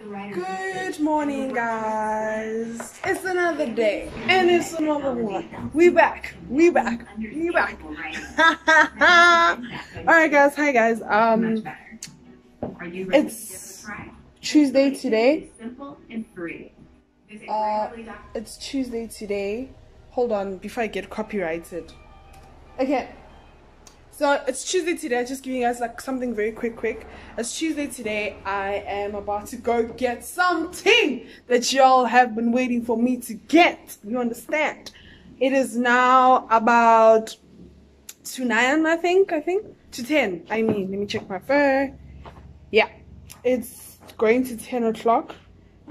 Good morning, guys. It's another day, and it's another one. We back. We back. We back. All right, guys. Hi, guys. Um, it's Tuesday today. Uh, it's Tuesday today. Hold on, before I get copyrighted. Okay. So it's Tuesday today. Just giving you guys like something very quick, quick. It's Tuesday today. I am about to go get something that y'all have been waiting for me to get. You understand? It is now about to nine, I think. I think to ten. I mean, let me check my phone. Yeah, it's going to ten o'clock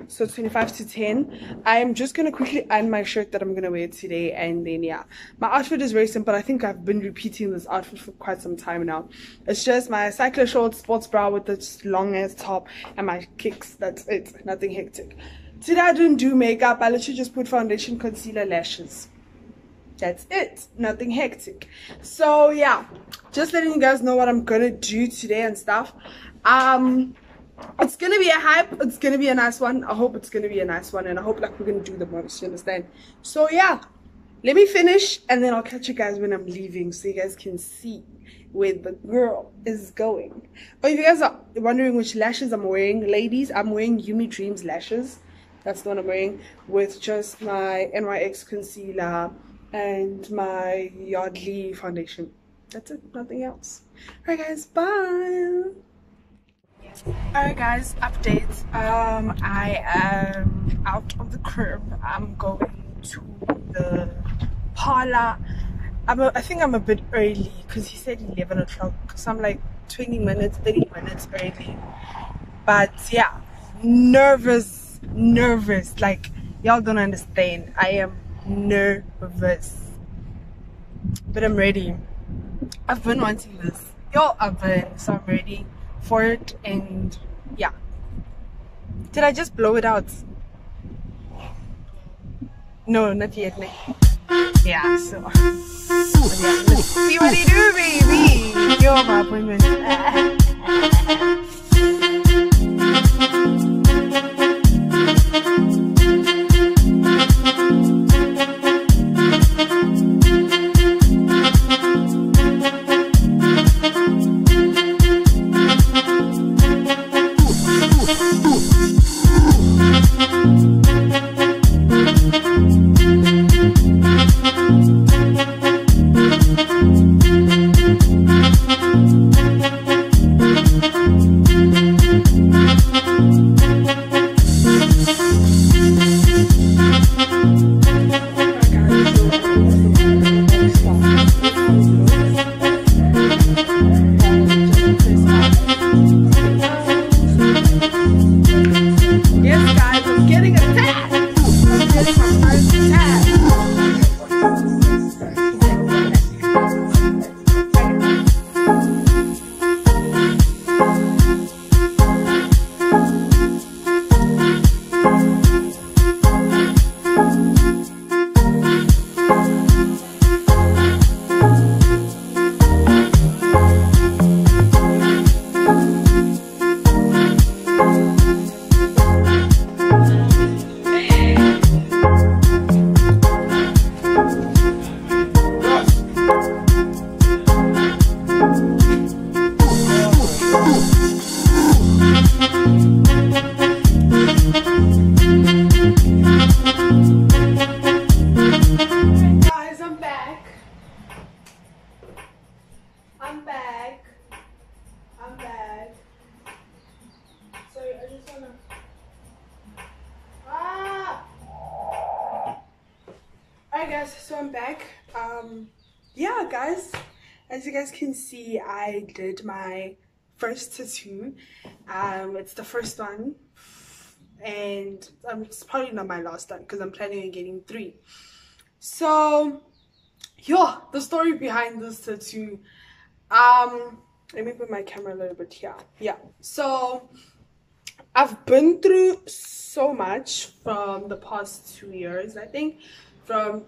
so 25 to 10 i'm just gonna quickly iron my shirt that i'm gonna wear today and then yeah. My outfit is very simple. I think i've been repeating this outfit for quite some time now. It's just my cycler shorts sports bra with this long ass top and my kicks. That's it. Nothing hectic. Today i didn't do makeup. I literally just put foundation concealer lashes. That's it. Nothing hectic. So yeah. Just letting you guys know what i'm gonna do today and stuff. Um it's gonna be a hype. It's gonna be a nice one. I hope it's gonna be a nice one and i hope like we're gonna do the most you understand? So yeah. Let me finish and then i'll catch you guys when i'm leaving so you guys can see where the girl is going. But if you guys are wondering which lashes i'm wearing ladies i'm wearing yumi dreams lashes. That's the one i'm wearing with just my nyx concealer and my yardley foundation. That's it. Nothing else. All right guys. Bye Alright guys, update. Um, I am out of the crib. I'm going to the parlor. I'm a, I think I'm a bit early because he said 11 o'clock. So I'm like 20 minutes, 30 minutes early. But yeah, nervous, nervous. Like y'all don't understand. I am nervous. But I'm ready. I've been wanting this. Y'all, I've been, so I'm ready for it and yeah. Did I just blow it out? No not yet no. yeah so. Yeah, let's see what he do baby. You're my appointment guys so i'm back. Um yeah guys as you guys can see i did my first tattoo. Um it's the first one and um, it's probably not my last one because i'm planning on getting three. So yeah the story behind this tattoo. Um let me put my camera a little bit here. Yeah so i've been through so much from the past two years i think from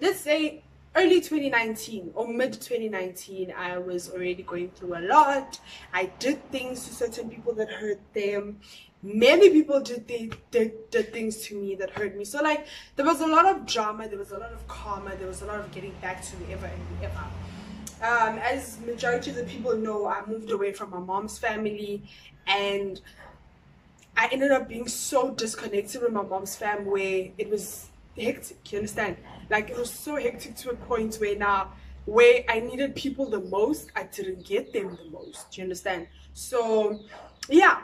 let's say early 2019 or mid 2019 i was already going through a lot i did things to certain people that hurt them many people did, they, did, did things to me that hurt me. So like there was a lot of drama, there was a lot of karma, there was a lot of getting back to whoever and whoever. Um, as majority of the people know, I moved away from my mom's family and I ended up being so disconnected with my mom's family where it was hectic, you understand? Like it was so hectic to a point where now where I needed people the most, I didn't get them the most. You understand? So yeah,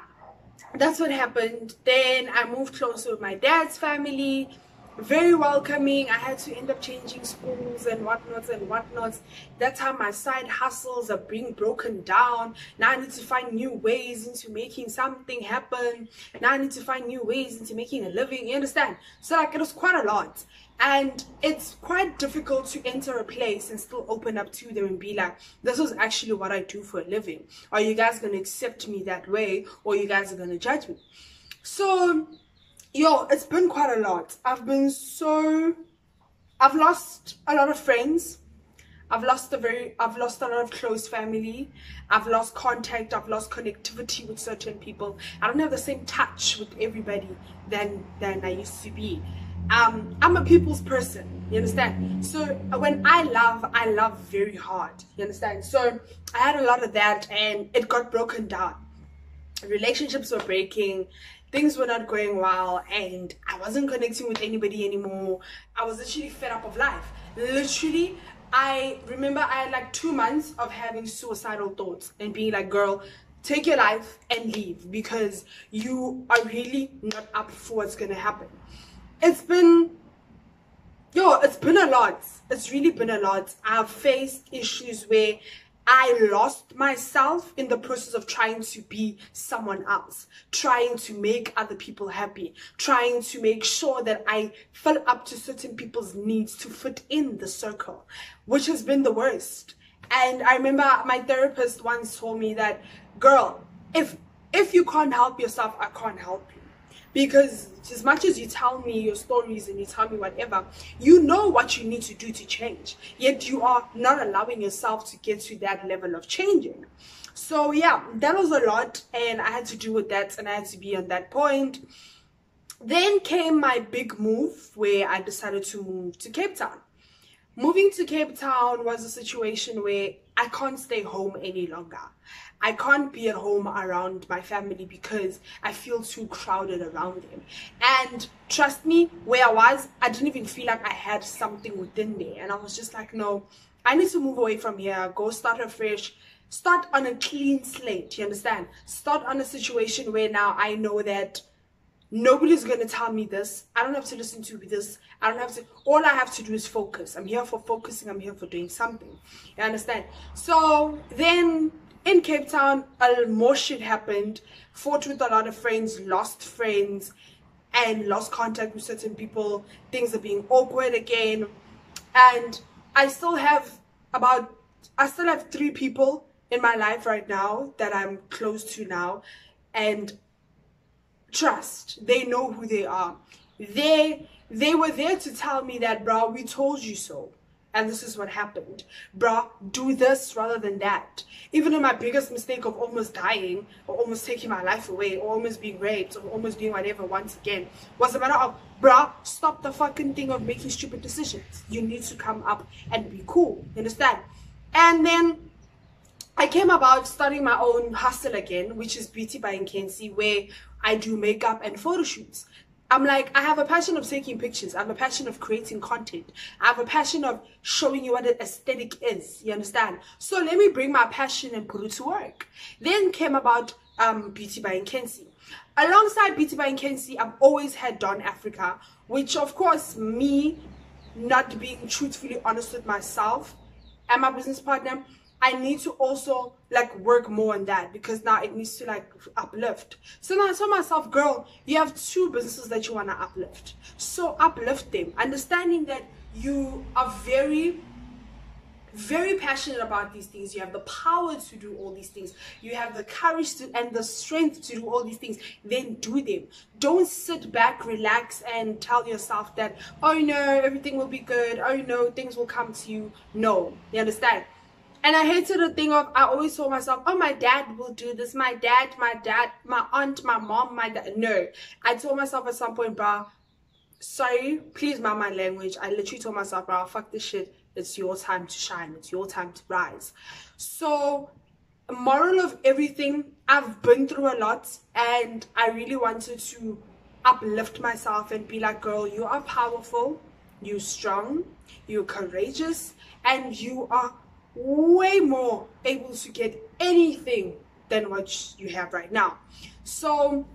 that's what happened. Then I moved closer with my dad's family. Very welcoming. I had to end up changing schools and whatnots and whatnots. That's how my side hustles are being broken down. Now I need to find new ways into making something happen. Now I need to find new ways into making a living. You understand? So like it was quite a lot and it's quite difficult to enter a place and still open up to them and be like this is actually what i do for a living are you guys gonna accept me that way or you guys are gonna judge me so yo it's been quite a lot. I've been so i've lost a lot of friends. I've lost a very I've lost a lot of close family. I've lost contact, I've lost connectivity with certain people. I don't have the same touch with everybody than than I used to be. Um i'm a people's person you understand? So when i love i love very hard you understand? So i had a lot of that and it got broken down. Relationships were breaking things were not going well and i wasn't connecting with anybody anymore. I was literally fed up of life. Literally i remember i had like two months of having suicidal thoughts and being like girl take your life and leave because you are really not up for what's gonna happen. It's been yo it's been a lot. It's really been a lot. I've faced issues where I lost myself in the process of trying to be someone else, trying to make other people happy, trying to make sure that I fill up to certain people's needs to fit in the circle, which has been the worst. And I remember my therapist once told me that, girl, if if you can't help yourself, I can't help you because as much as you tell me your stories and you tell me whatever you know what you need to do to change. Yet you are not allowing yourself to get to that level of changing. So yeah that was a lot and i had to do with that and i had to be on that point. Then came my big move where i decided to move to cape town. Moving to cape town was a situation where i can't stay home any longer I can't be at home around my family because I feel too crowded around them. And trust me, where I was, I didn't even feel like I had something within there. And I was just like, no, I need to move away from here, go start afresh, start on a clean slate. You understand? Start on a situation where now I know that nobody's gonna tell me this. I don't have to listen to this. I don't have to. All I have to do is focus. I'm here for focusing. I'm here for doing something. You understand? So then in Cape Town, a more shit happened. Fought with a lot of friends, lost friends, and lost contact with certain people. Things are being awkward again. And I still have about, I still have three people in my life right now that I'm close to now. And trust, they know who they are. They, they were there to tell me that, bro, we told you so and this is what happened. Bruh, do this rather than that. Even in my biggest mistake of almost dying, or almost taking my life away, or almost being raped, or almost doing whatever once again, was a matter of, bruh, stop the fucking thing of making stupid decisions. You need to come up and be cool. You understand? And then I came about starting my own hustle again, which is Beauty by Nkensi, where I do makeup and photo shoots. I'm like, I have a passion of taking pictures. I have a passion of creating content. I have a passion of showing you what an aesthetic is. You understand? So let me bring my passion and put it to work. Then came about um, Beauty by Nkensi. Alongside Beauty by Nkensi, I've always had Dawn Africa, which of course me not being truthfully honest with myself and my business partner, I need to also like work more on that because now it needs to like uplift. So now I told myself, girl, you have two businesses that you want to uplift. So uplift them, understanding that you are very very passionate about these things. You have the power to do all these things. You have the courage to, and the strength to do all these things. Then do them. Don't sit back relax and tell yourself that oh no everything will be good. Oh no things will come to you. No you understand And I hated the thing of I always told myself, oh, my dad will do this. My dad, my dad, my aunt, my mom, my dad. No, I told myself at some point, bro, sorry, please mind my language. I literally told myself, bro, fuck this shit. It's your time to shine. It's your time to rise. So, moral of everything, I've been through a lot and I really wanted to uplift myself and be like, girl, you are powerful, you're strong, you're courageous, and you are way more able to get anything than what you have right now. So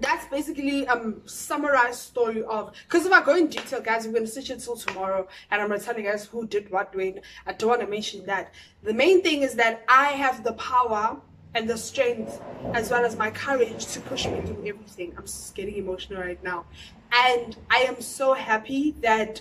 that's basically um summarized story of because if I go in detail guys we're gonna sit till tomorrow and I'm gonna tell you guys who did what when I don't want to mention that the main thing is that I have the power and the strength as well as my courage to push me through everything. I'm just getting emotional right now. And I am so happy that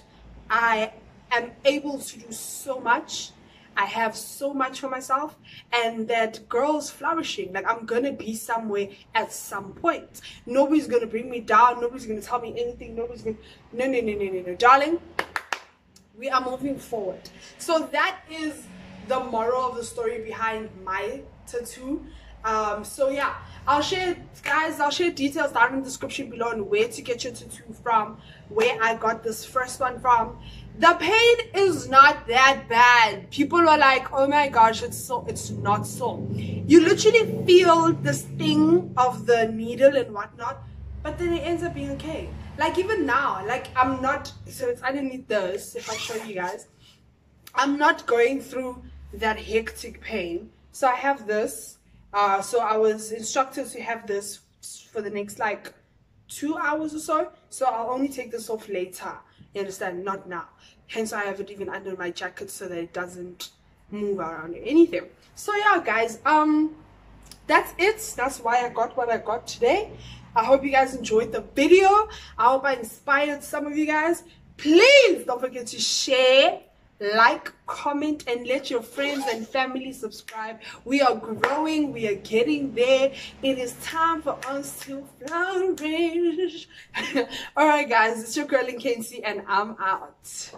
I am able to do so much. I have so much for myself and that girl's flourishing. Like I'm gonna be somewhere at some point. Nobody's gonna bring me down. Nobody's gonna tell me anything. Nobody's gonna, no, no, no, no, no, no. Darling, we are moving forward. So that is the moral of the story behind my tattoo um so yeah i'll share guys i'll share details down in the description below on where to get your tattoo from where i got this first one from. The pain is not that bad. People are like oh my gosh it's so it's not so. You literally feel this thing of the needle and whatnot but then it ends up being okay. Like even now like i'm not so it's underneath this if i show you guys. I'm not going through that hectic pain. So i have this uh, so i was instructed to have this for the next like two hours or so. So i'll only take this off later. You understand? Not now. Hence i have it even under my jacket so that it doesn't move around or anything. So yeah guys um that's it. That's why i got what i got today. I hope you guys enjoyed the video. I hope i inspired some of you guys. Please don't forget to share like comment and let your friends and family subscribe. We are growing. We are getting there. It is time for us to flourish. All right guys. It's your girl Kenzie and i'm out